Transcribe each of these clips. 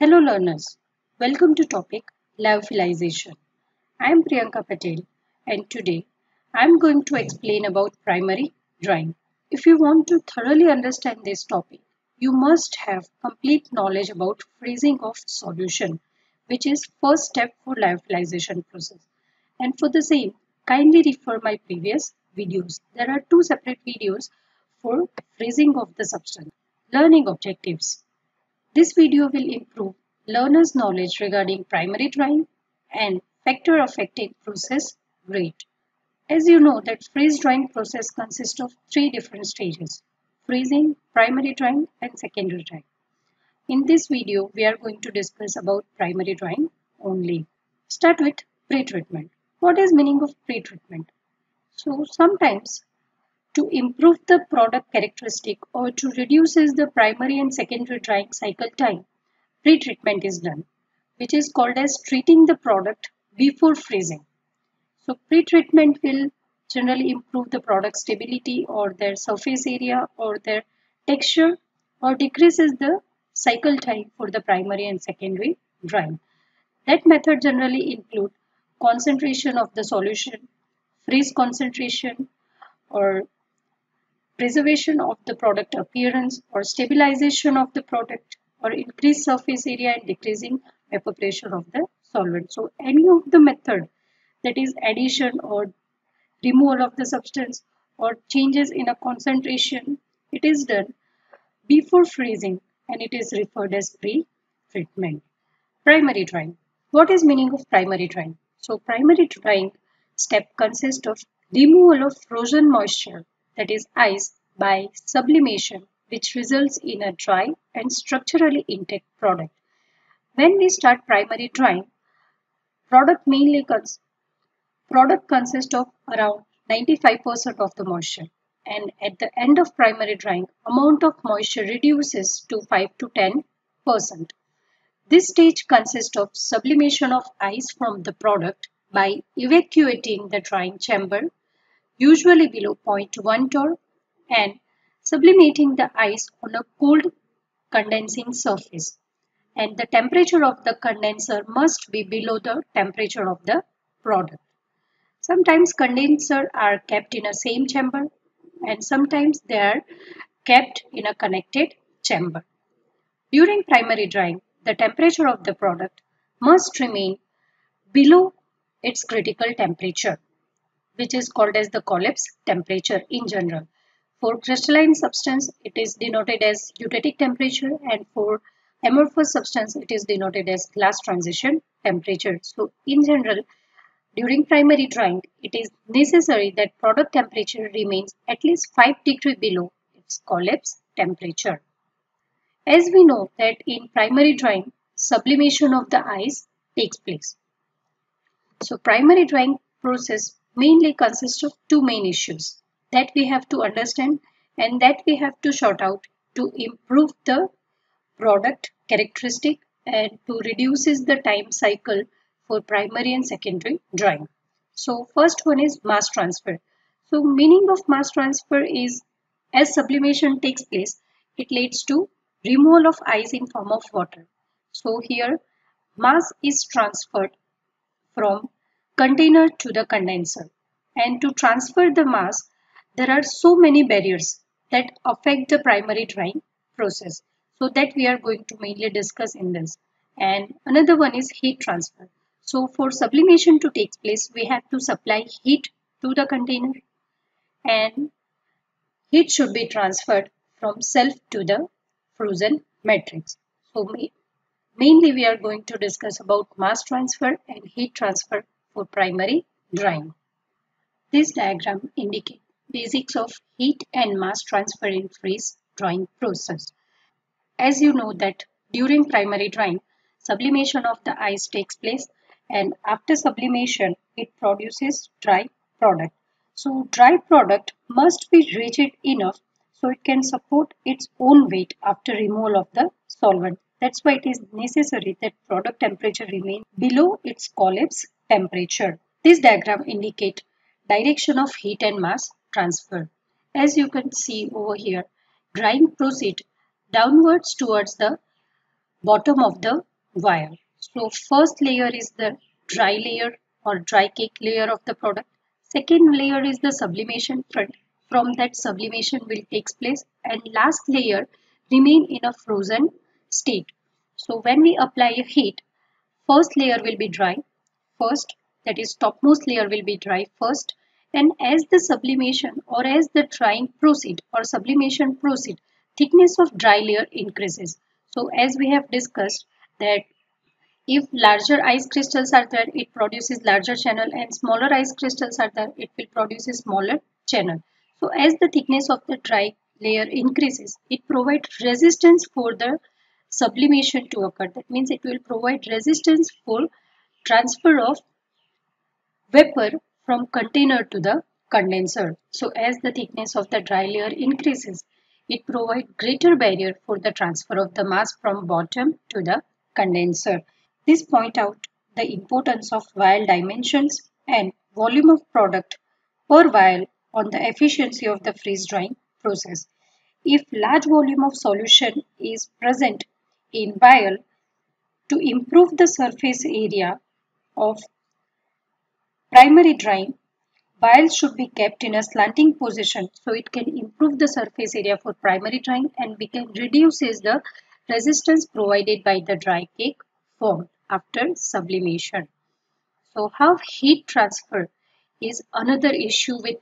Hello learners, welcome to topic lyophilization. I am Priyanka Patel and today I am going to explain about primary drying. If you want to thoroughly understand this topic, you must have complete knowledge about freezing of solution which is first step for lyophilization process. And for the same, kindly refer my previous videos. There are two separate videos for freezing of the substance. Learning objectives. This video will improve learners' knowledge regarding primary drying and factor affecting process rate. As you know that freeze drying process consists of three different stages. Freezing, primary drying and secondary drying. In this video, we are going to discuss about primary drying only. Start with pre-treatment. What is meaning of pre-treatment? So sometimes to improve the product characteristic or to reduces the primary and secondary drying cycle time, pre-treatment is done, which is called as treating the product before freezing. So pre-treatment will generally improve the product stability or their surface area or their texture or decreases the cycle time for the primary and secondary drying. That method generally include concentration of the solution, freeze concentration or preservation of the product appearance or stabilization of the product or increased surface area and decreasing evaporation of the solvent. So any of the method that is addition or removal of the substance or changes in a concentration it is done before freezing and it is referred as pre-treatment. Primary drying. What is meaning of primary drying? So primary drying step consists of removal of frozen moisture that is ice by sublimation which results in a dry and structurally intact product. When we start primary drying, product mainly cons product consists of around 95% of the moisture and at the end of primary drying amount of moisture reduces to 5 to 10%. This stage consists of sublimation of ice from the product by evacuating the drying chamber usually below 0.1 torr and sublimating the ice on a cooled condensing surface and the temperature of the condenser must be below the temperature of the product. Sometimes condensers are kept in a same chamber and sometimes they are kept in a connected chamber. During primary drying, the temperature of the product must remain below its critical temperature which is called as the collapse temperature in general. For crystalline substance, it is denoted as eutectic temperature and for amorphous substance, it is denoted as glass transition temperature. So in general, during primary drying, it is necessary that product temperature remains at least 5 degree below its collapse temperature. As we know that in primary drying, sublimation of the ice takes place. So primary drying process mainly consists of two main issues that we have to understand and that we have to sort out to improve the product characteristic and to reduces the time cycle for primary and secondary drying. So first one is mass transfer. So meaning of mass transfer is as sublimation takes place, it leads to removal of ice in form of water. So here mass is transferred from container to the condenser. And to transfer the mass, there are so many barriers that affect the primary drying process. So that we are going to mainly discuss in this. And another one is heat transfer. So for sublimation to take place, we have to supply heat to the container and heat should be transferred from shelf to the frozen matrix. So mainly we are going to discuss about mass transfer and heat transfer for primary drying. This diagram indicates basics of heat and mass transfer in freeze drying process. As you know that during primary drying, sublimation of the ice takes place and after sublimation it produces dry product. So dry product must be rigid enough so it can support its own weight after removal of the solvent. That's why it is necessary that product temperature remain below its collapse temperature. This diagram indicate direction of heat and mass transfer. As you can see over here, drying proceed downwards towards the bottom of the vial. So first layer is the dry layer or dry cake layer of the product. Second layer is the sublimation front. From that sublimation will takes place and last layer remain in a frozen state. So when we apply a heat, first layer will be dry first that is topmost layer will be dry first and as the sublimation or as the drying proceed or sublimation proceed thickness of dry layer increases. So as we have discussed that if larger ice crystals are there, it produces larger channel and smaller ice crystals are there, it will produce a smaller channel. So as the thickness of the dry layer increases, it provides resistance for the sublimation to occur. That means it will provide resistance for transfer of vapor from container to the condenser. So as the thickness of the dry layer increases, it provides greater barrier for the transfer of the mass from bottom to the condenser. This point out the importance of vial dimensions and volume of product per vial on the efficiency of the freeze drying process. If large volume of solution is present in vial to improve the surface area of primary drying, vials should be kept in a slanting position so it can improve the surface area for primary drying and we can reduce the resistance provided by the dry cake formed after sublimation. So how heat transfer is another issue with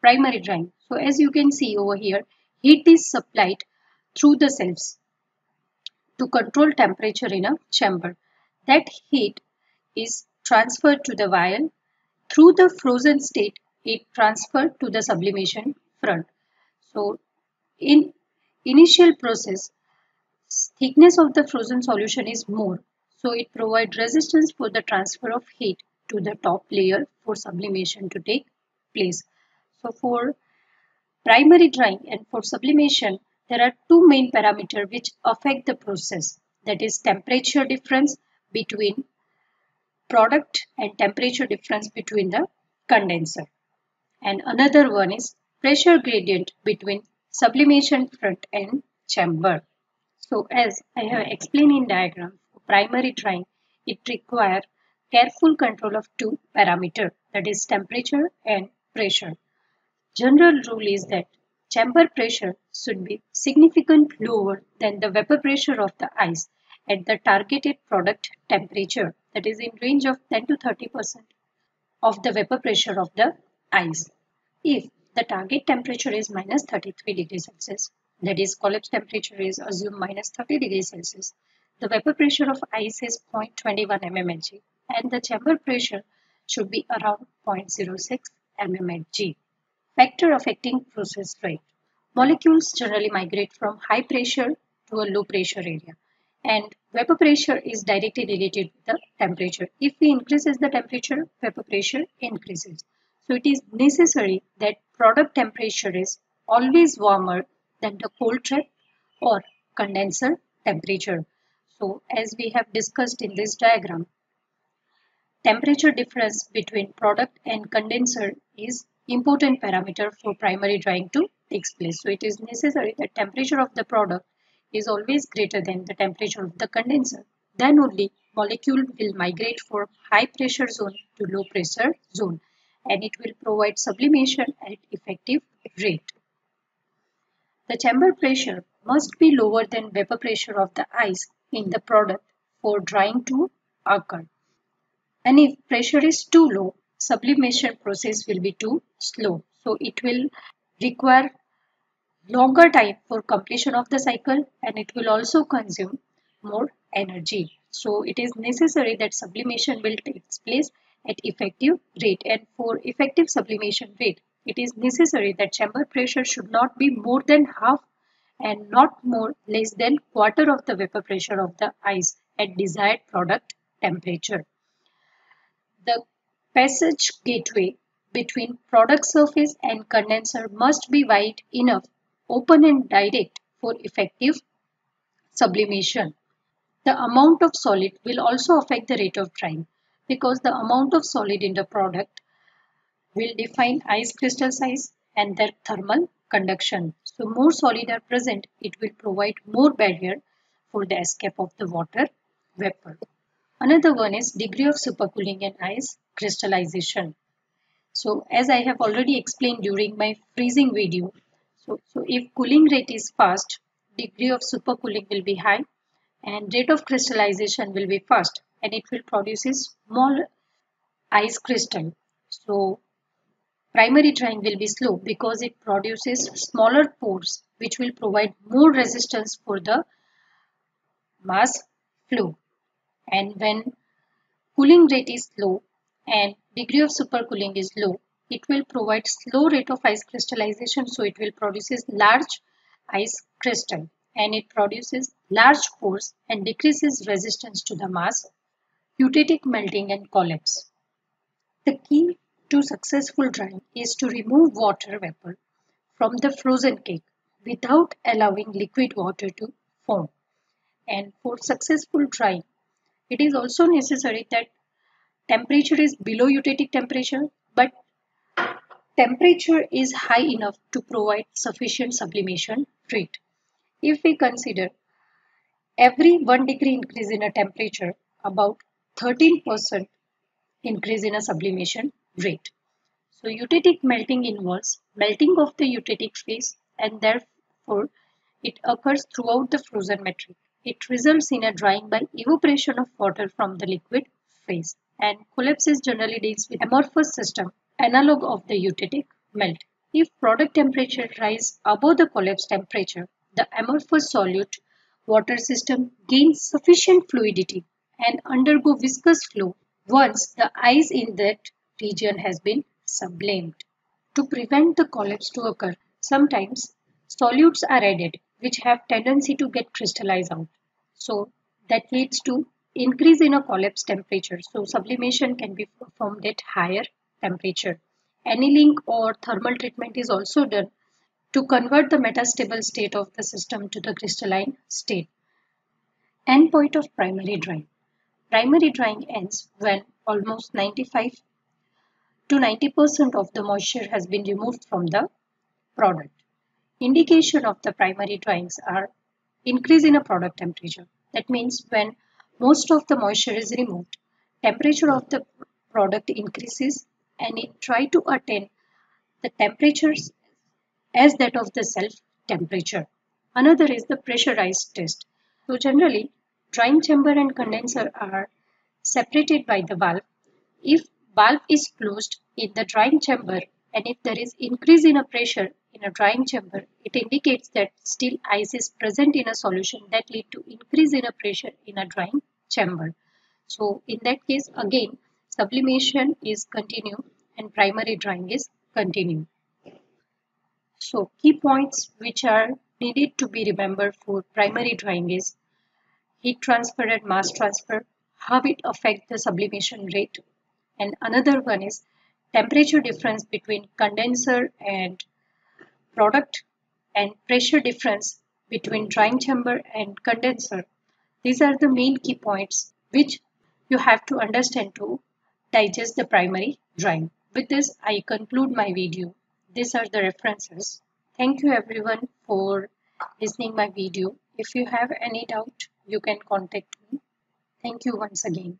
primary drying. So as you can see over here, heat is supplied through the cells to control temperature in a chamber. That heat is transferred to the vial. Through the frozen state, it transferred to the sublimation front. So in initial process, thickness of the frozen solution is more so it provides resistance for the transfer of heat to the top layer for sublimation to take place. So for primary drying and for sublimation, there are two main parameters which affect the process. That is temperature difference between product and temperature difference between the condenser. And another one is pressure gradient between sublimation front and chamber. So as I have explained in diagram, primary drying, it requires careful control of two parameters that is temperature and pressure. General rule is that chamber pressure should be significantly lower than the vapor pressure of the ice at the targeted product temperature that is in range of 10 to 30 percent of the vapor pressure of the ice. If the target temperature is minus 33 degrees Celsius, that is collapse temperature is assumed minus 30 degrees Celsius, the vapor pressure of ice is 0.21 mmHg and the chamber pressure should be around 0.06 mmHg. Factor affecting process rate. Molecules generally migrate from high pressure to a low pressure area and vapor pressure is directly related to the temperature. If we increases the temperature, vapor pressure increases. So it is necessary that product temperature is always warmer than the cold trap or condenser temperature. So as we have discussed in this diagram, temperature difference between product and condenser is important parameter for primary drying to take place. So it is necessary that temperature of the product is always greater than the temperature of the condenser. Then only molecule will migrate from high pressure zone to low pressure zone and it will provide sublimation at effective rate. The chamber pressure must be lower than vapor pressure of the ice in the product for drying to occur. And if pressure is too low, sublimation process will be too slow. So it will require longer time for completion of the cycle and it will also consume more energy. So it is necessary that sublimation will take place at effective rate and for effective sublimation rate it is necessary that chamber pressure should not be more than half and not more less than quarter of the vapor pressure of the ice at desired product temperature. The passage gateway between product surface and condenser must be wide enough, open and direct for effective sublimation. The amount of solid will also affect the rate of drying because the amount of solid in the product will define ice crystal size and their thermal conduction. So more solid are present, it will provide more barrier for the escape of the water vapor. Another one is degree of supercooling in ice crystallization. So as I have already explained during my freezing video, so, so if cooling rate is fast, degree of supercooling will be high and rate of crystallization will be fast and it will produce a small ice crystal. So primary drying will be slow because it produces smaller pores which will provide more resistance for the mass flow. And when cooling rate is low and degree of supercooling is low, it will provide slow rate of ice crystallization so it will produces large ice crystal and it produces large pores and decreases resistance to the mass, eutectic melting and collapse. The key to successful drying is to remove water vapor from the frozen cake without allowing liquid water to form. And for successful drying, it is also necessary that temperature is below eutectic temperature but temperature is high enough to provide sufficient sublimation rate. If we consider every 1 degree increase in a temperature, about 13% increase in a sublimation rate. So eutectic melting involves melting of the eutectic phase and therefore it occurs throughout the frozen material. It results in a drying by evaporation of water from the liquid phase and collapse is generally deals with amorphous system analog of the eutectic melt. If product temperature rise above the collapse temperature, the amorphous solute water system gains sufficient fluidity and undergo viscous flow once the ice in that region has been sublimed. To prevent the collapse to occur, sometimes solutes are added which have tendency to get crystallized out. So that leads to increase in a collapse temperature. So sublimation can be performed at higher temperature. Annealing or thermal treatment is also done to convert the metastable state of the system to the crystalline state. End point of primary drying. Primary drying ends when almost 95 to 90% of the moisture has been removed from the product. Indication of the primary dryings are increase in a product temperature. That means when most of the moisture is removed, temperature of the product increases and it try to attain the temperatures as that of the shelf temperature. Another is the pressure rise test. So generally, drying chamber and condenser are separated by the valve. If valve is closed in the drying chamber and if there is increase in a pressure in a drying chamber, it indicates that still ice is present in a solution that lead to increase in a pressure in a drying chamber. So in that case, again, sublimation is continue and primary drying is continue. So key points which are needed to be remembered for primary drying is heat transfer and mass transfer, how it affects the sublimation rate. And another one is temperature difference between condenser and product and pressure difference between drying chamber and condenser. These are the main key points which you have to understand to digest the primary drying. With this, I conclude my video. These are the references. Thank you everyone for listening my video. If you have any doubt, you can contact me. Thank you once again.